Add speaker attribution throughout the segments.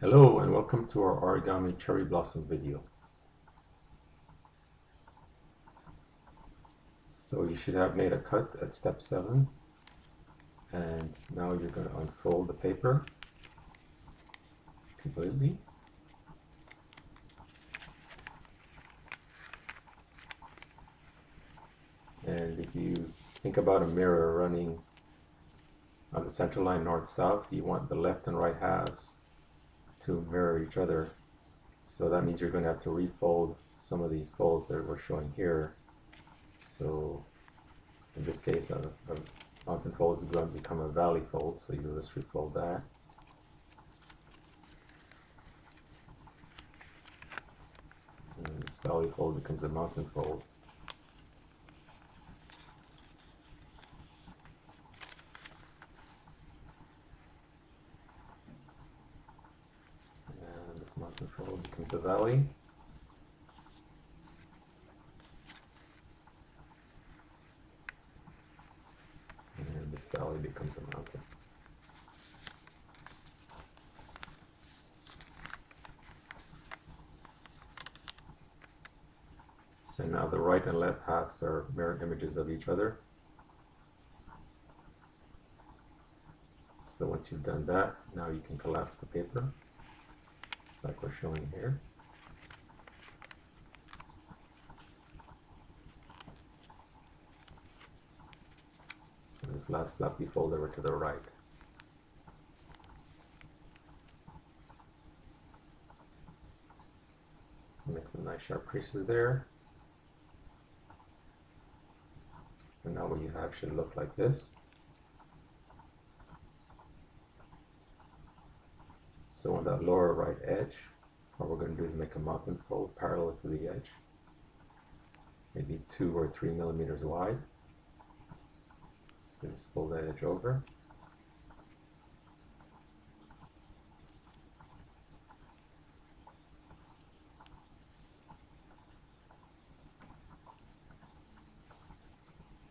Speaker 1: Hello and welcome to our origami cherry blossom video. So you should have made a cut at step 7 and now you're going to unfold the paper completely. And if you think about a mirror running on the center line north-south, you want the left and right halves to mirror each other. So that means you're going to have to refold some of these folds that we're showing here. So in this case, a, a mountain fold is going to become a valley fold, so you just refold that. And this valley fold becomes a mountain fold. Fold becomes a valley. And this valley becomes a mountain. So now the right and left halves are mirror images of each other. So once you've done that, now you can collapse the paper like we're showing here. And this last flap you fold over to the right. So make some nice sharp creases there. And now what you have should look like this. So on that lower right edge, what we're going to do is make a mountain fold parallel to the edge, maybe two or three millimeters wide. So just pull that edge over.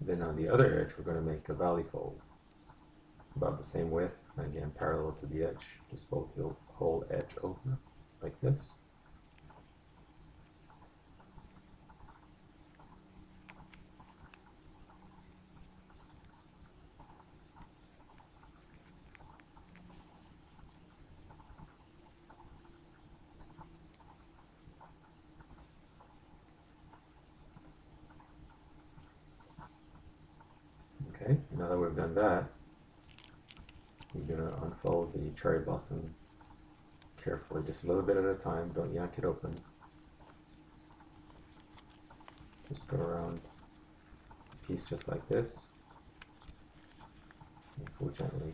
Speaker 1: Then on the other edge, we're going to make a valley fold, about the same width, and again parallel to the edge. Just fold whole edge over like this. Okay, now that we've done that, you're going to unfold the cherry blossom carefully, just a little bit at a time. Don't yank it open. Just go around the piece just like this. And pull gently.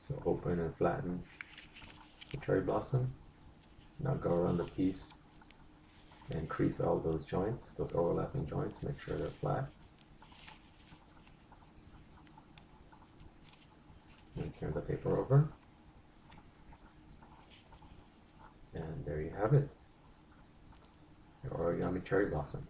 Speaker 1: So open and flatten the cherry blossom. Now go around the piece and crease all those joints, those overlapping joints, make sure they're flat. and turn the paper over. And there you have it, your origami cherry blossom.